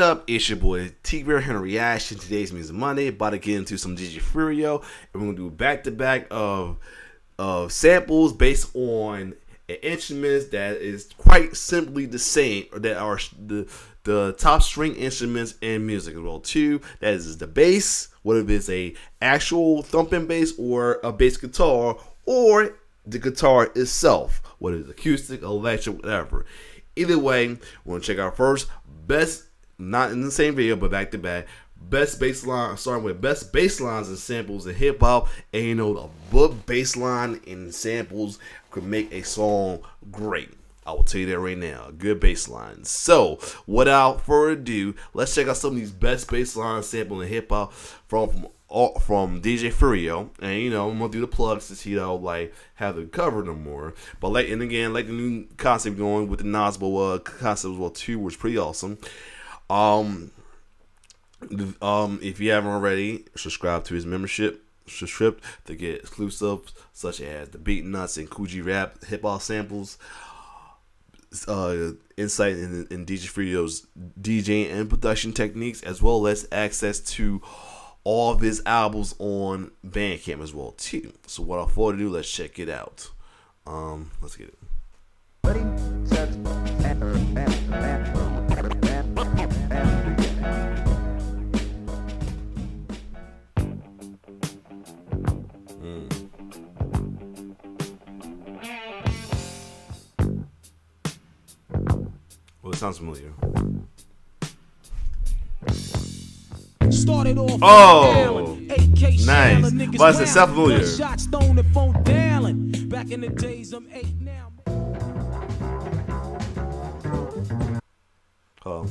up? It's your boy T Bear Henry Reaction. Today's Music Monday. About to get into some DJ Furio. And we're gonna do back to back of of samples based on instruments that is quite simply the same or that are the the top string instruments in music as well too. That is the bass, whether it's a actual thumping bass or a bass guitar or the guitar itself, whether it's acoustic, electric, whatever. Either way, we're gonna check out first best, not in the same video, but back to back. Best bass line, starting with best bass lines and samples in hip hop, and you know the book bass line and samples could make a song great. I will tell you that right now. Good bass line. So, without further ado, let's check out some of these best bass line samples in hip hop from, from from DJ Furio, and you know I'm gonna do the plugs to see how like have to cover no more. But like and again, like the new concept going with the Nazbo uh, concept as well too, was pretty awesome. Um, um, if you haven't already, subscribe to his membership subscript to get exclusives such as the Beatnuts and Kool G Rap hip hop samples. Uh, insight in, in DJ Furio's DJ and production techniques, as well as access to all of his albums on Bandcamp as well too. So what I without to do, let's check it out. Um, let's get it. Sounds familiar. Started off oh, nice. But it's self familiar. Shots thrown at phone Dallin. Back in the days, I'm eight now. Oh.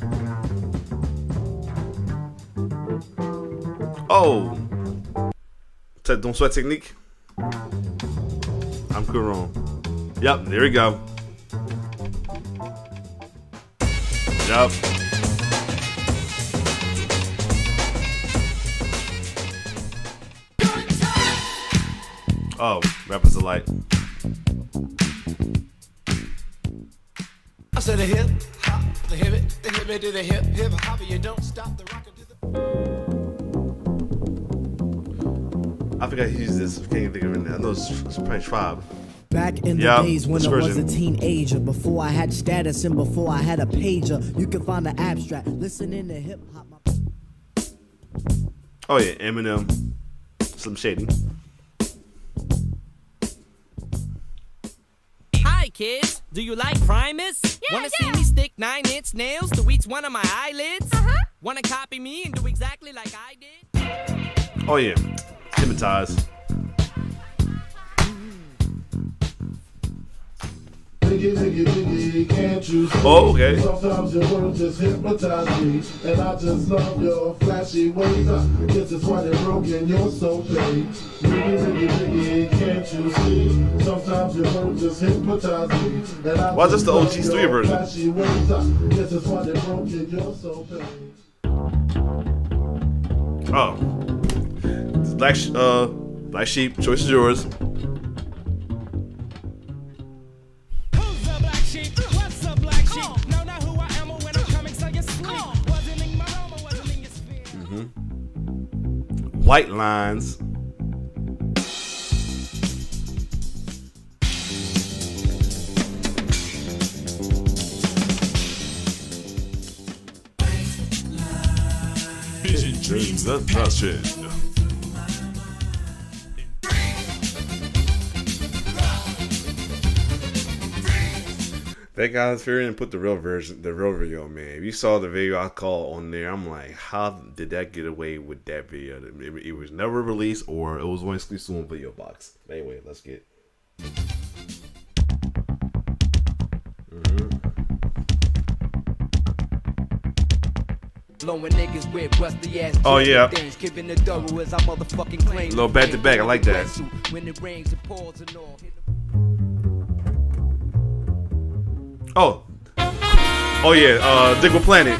Oh. Don't sweat technique. I'm cool wrong. Yep, there we go. Oh, rappers alike. I said the hip hop, the hip it, the hip it to the hip hip hop, you don't stop the rocket to the. I forgot he used this. Can't even think of it. I know it's, it's probably Tribe. Back in the yep, days when I was a teenager, before I had status and before I had a pager, you can find the abstract. Listening to hip hop. Oh yeah, Eminem, Slim Shady. Hi kids. Do you like Primus? Yeah, Wanna yeah. see me stick nine inch nails to each one of my eyelids? Uh-huh. Wanna copy me and do exactly like I did? Oh yeah, hypnotize. Oh, okay. Sometimes your words just hypnotize me, and I just love your flashy ways. This is why you're broken, you're so paid. can't you see? Sometimes your words just hypnotize me, and I Why just the OG studio version? This is why you're broken, you're so paid. Oh, black, uh, black sheep. Choice is yours. White lines. Vision dreams of passion. That guy's Fury and put the real version, the real video, man. If you saw the video I called on there, I'm like, how did that get away with that video? It, it was never released, or it was only exclusive on Video Box. But anyway, let's get. Oh yeah. Little back to back, I like that. Oh. Oh yeah, uh Digable Planet.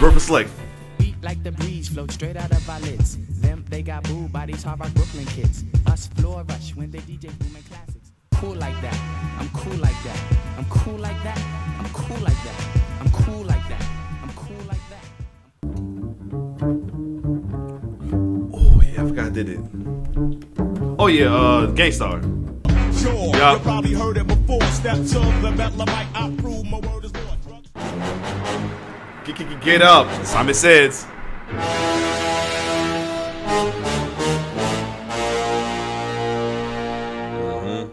Rupert Slick. Beat like the breeze float straight out of our lids. Them they got boo bodies, hard rock Brooklyn kids. Us floor rush when they DJ booming classics. Cool like that. I'm cool like that. I'm cool like that. I'm cool like that. I'm cool like that. I'm cool like that. Oh yeah, I forgot I did it. Oh yeah, uh Gang Starr. Sure, yep. you probably heard it before. Step to the mic, I prove my word is Lord. Get, get, get up, Simon says. Uh-huh.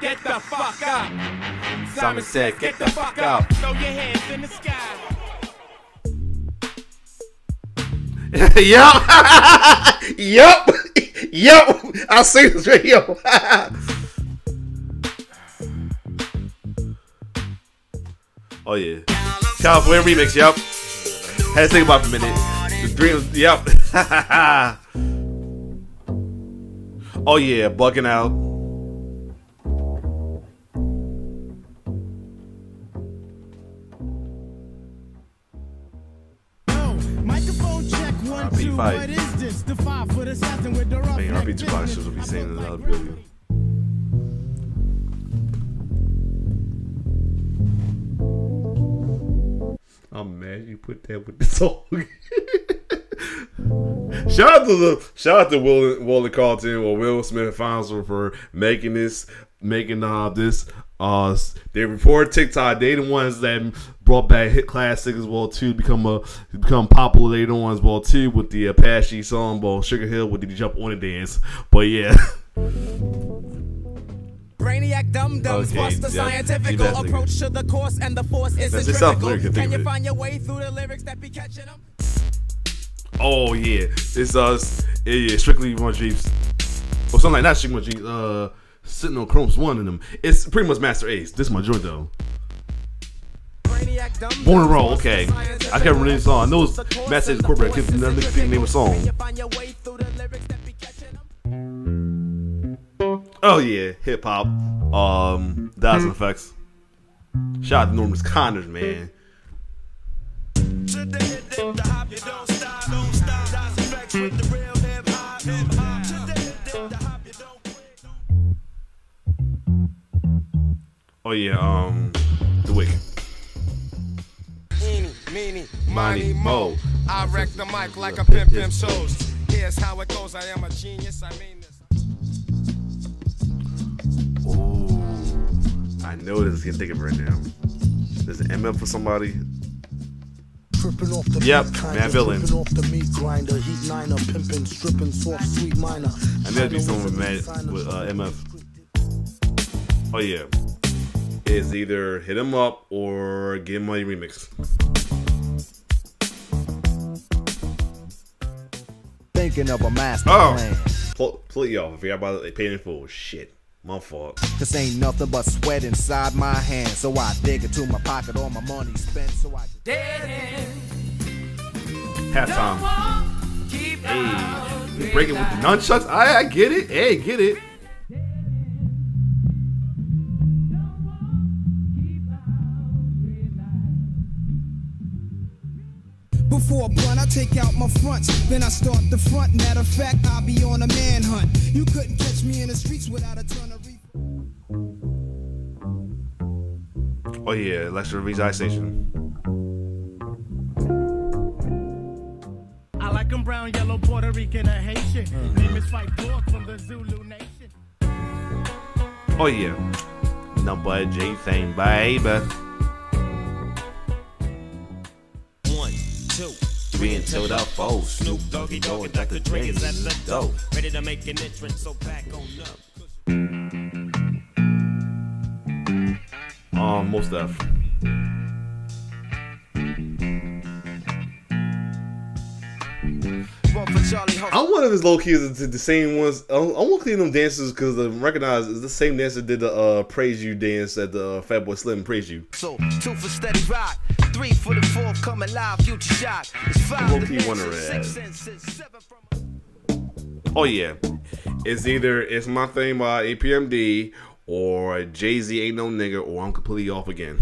Get the fuck up. Simon says, get the fuck up. Throw your hands in the sky. yup. yup. yup. I'll say this video. oh yeah. California remix, Yep. Had to think about it for a minute. The dreams, yep. oh yeah, bugging out. I'm mad you put that with the song. shout out to the shout out to Will Willie Carlton or Will Smith Finals for making this making uh this uh, they report TikTok. They the ones that brought back hit classic as well too. Become a become popular. They the ones well too with the Apache song, well Sugar Hill with the jump on the dance. But yeah. Brainiac dum dums okay, what's the scientific approach to the course and the force is centrifugal. Can you find your way through the lyrics that be catching them? Oh yeah, it's us. Uh, yeah, strictly one Jeeps or something like that. Strictly one Jeeps. Uh sitting on Chrome's one of them. It's pretty much Masta Ace. This is my joint though. Born and Roll, okay. I can't remember the song. I know it's Ace Corporate. I can't remember the name of song. Oh yeah, hip hop. Um, Das EFX. Shout out to Normus Connors, man. Oh yeah, um, The Wicked. Eeny, meeny, miny, mo. I wreck the mic like a pimp pimp shows. Here's how it goes. I am a genius. I mean this. Oh, I know this is getting thick right now. There's an MF for somebody. Tripping off the yep, man, villain. Off the meat grinder, heat niner, pimping, stripping, soft, sweet minor. I know be someone with, with uh, MF. Oh yeah is either hit him up or give him a remix. Thinking of a master oh. plan. Pull, pull it off. If you're about to pay in full. Shit. My fault. This ain't nothing but sweat inside my hand. So I dig into my pocket, all my money spent. So I dead end. Halftime. Hey, break it with the nunchucks. I, I get it. Hey, get it. Before a blunt, I take out my fronts, then I start the front. Matter of fact, I'll be on a manhunt. You couldn't catch me in the streets without a ton of reef. Oh yeah, Electric Reside Station. I like them brown, yellow, Puerto Rican, or Haitian. Mm. Name is Phife Dawg from the Zulu Nation. Oh yeah, number J thing, baby. Three until the four. Snoop Doggy Dogg and Dr. Dre is at the door. Ready to make an entrance, so back on up. Um, most stuff. I'm one of his low keys, the, the same ones. I'm, I'm one of them dances because I recognize it's the same dancer did the uh, praise you dance at the uh, Fatboy Slim praise you. So two for steady rock, three for the fourth coming live, future shot. It's five low key wonder Oh yeah, it's either it's my thing by EPMD or Jay Z ain't no nigga or I'm completely off again.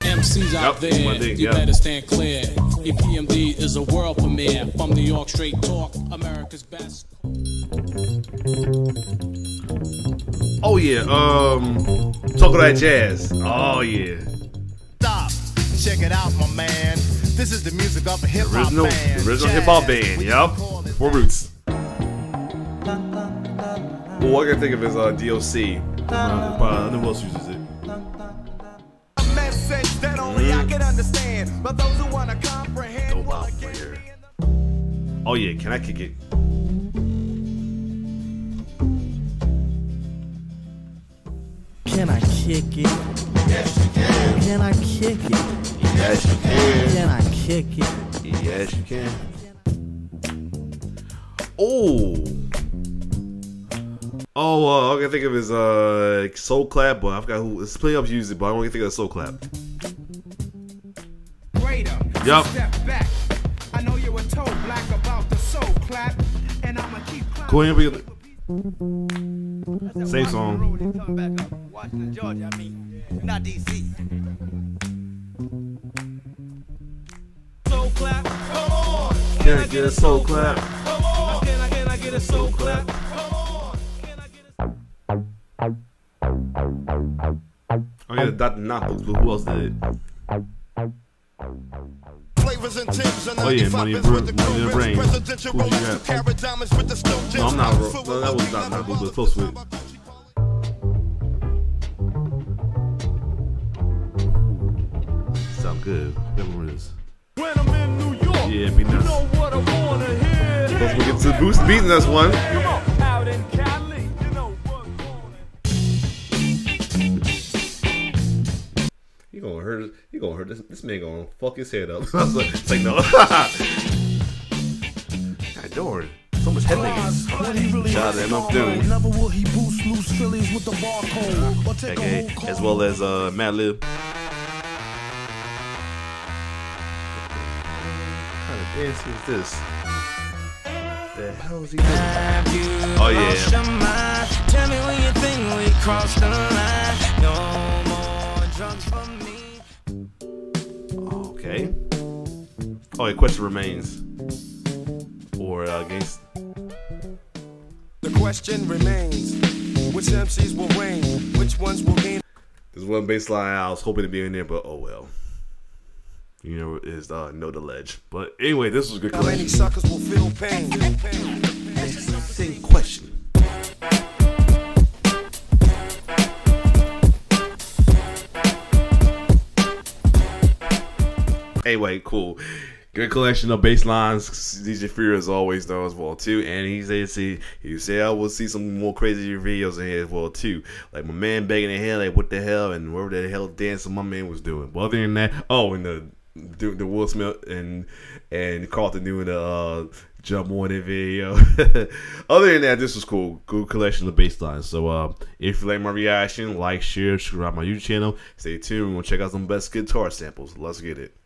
MCs out yep, there, you yep. better stand clear. EPMD is a world premiere from New York, straight talk, America's best. Oh yeah, um, talk that jazz. Oh yeah. Stop, check it out, my man. This is the music of a hip hop original, band. original hip hop band. Yup, four roots. Well, what I can think of is uh, DLC. Uh, who else uses it? A message that only I can understand, but those who wanna comprehend Dope will album again right here. in the Oh yeah, can I kick it? Can I kick it? Yes, you Can Can I kick it? Yes, you can. Can I kick it? Yes, you can. Oh. Oh, uh, all I can think of is uh, Soul Clap, but I forgot who. It's plenty of use it, but I only think of Soul Clap. Greater. Yup. Step back. I know you were told black about the soul clap, and I'ma keep climbing. Go ahead and pick it. Same song. Come. Washington, Georgia, I mean, not DC. Soul clap. Come on. Can I get a Soul Clap? Come on. Can I, can I get a soul clap? Come on. Can I get a I got Dr. Knockles, but who else did it? Oh, yeah, 95 Money in bins with the Money in the. Brain. Presidential Who you Rolex, got? diamonds with the stone No, I'm not. gems. Ro- no, that was not Knockles, but close with. Sound good. Remember this. When I'm in New York, Yeah, be nice. know what I wanna hear. Let's get to the boost beating this one. This? This man gonna fuck his head up. I was like, it's like no. God darn, so much headbanging. Shout out to MF Doom. Never will he boost loose Phillies with the barcode or take Okay, whole as well as uh, Madlib. What kind of dance is this? The hell is he doing? Oh yeah. Tell me when you think we crossed the line. No more drugs for me. Oh, yeah, question remains. Or uh, against. The question remains which MCs will reign, which ones will gain. There's one baseline I was hoping to be in there, but oh well. You know, is uh, no the ledge. But anyway, this was a good How many question. suckers will feel pain? Same question. Anyway, cool. Good collection of bass lines. DJ Furio's always done as well too, and he said see he said I will see some more crazy videos in here as well too. Like my man begging in hell, like what the hell, and whatever the hell dancing my man was doing. But other than that, oh, and the the, the Will Smith and and Carlton doing the uh, jump on it video. other than that, this was cool. Good collection of bass lines. So uh, if you like my reaction, like, share, subscribe my YouTube channel. Stay tuned. We're gonna check out some best guitar samples. Let's get it.